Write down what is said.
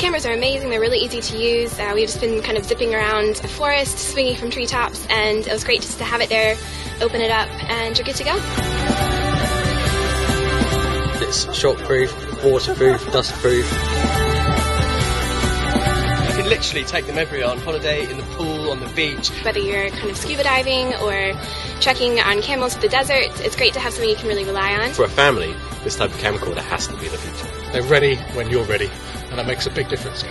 camcorders are amazing. They're really easy to use. Uh, we've just been kind of zipping around a forest, swinging from treetops, and it was great just to have it there, open it up, and you're good to go. It's shockproof, waterproof, dustproof. You can literally take them everywhere on holiday, in the pool, on the beach. Whether you're kind of scuba diving or trekking on camels to the desert, it's great to have something you can really rely on. For a family, this type of camcorder has to be the future. They're ready when you're ready, and that makes a big difference.